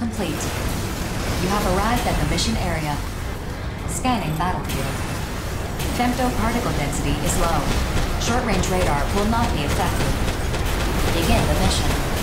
complete. You have arrived at the mission area. Scanning battlefield. Femtoparticle density is low. Short-range radar will not be effective. Begin the mission.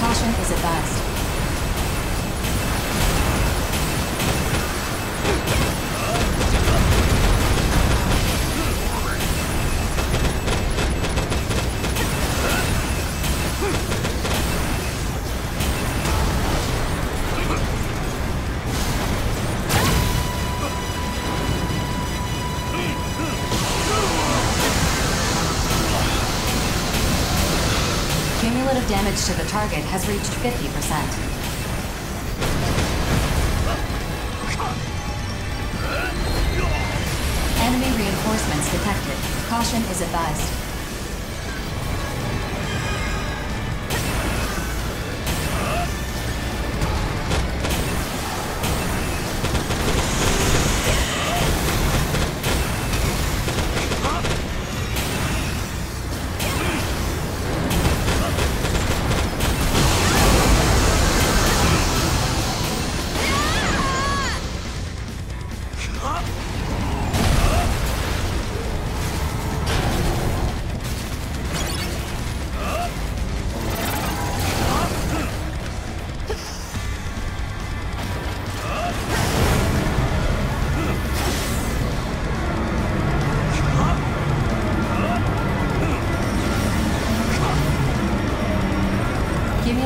Caution is advised. Cumulative damage to the target has reached 50%. Enemy reinforcements detected. Caution is advised.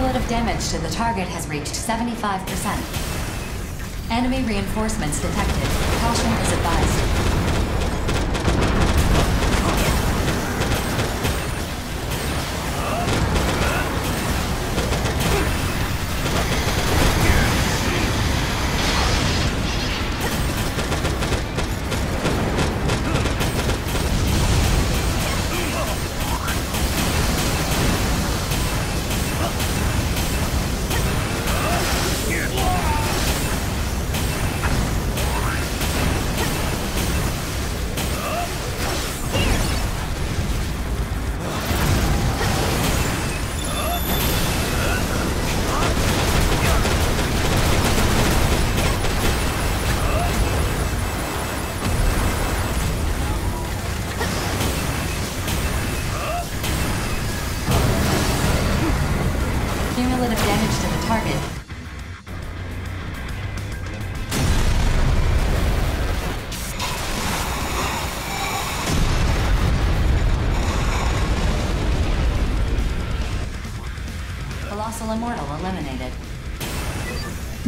The cumulative damage to the target has reached 75%. Enemy reinforcements detected. Caution is advised.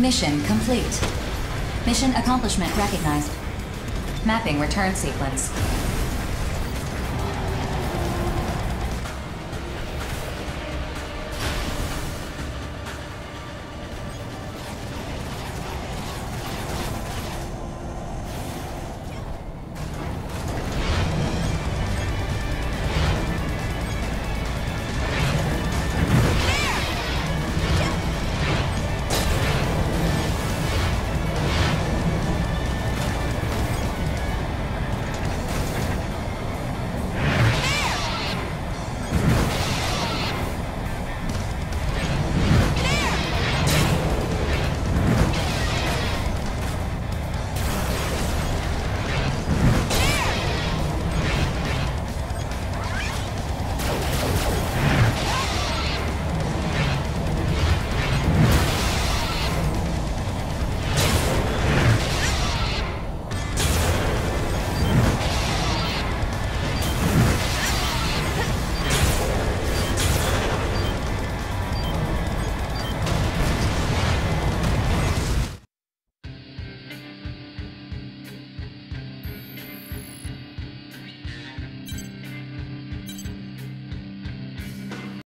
Mission complete. Mission accomplishment recognized. Mapping return sequence.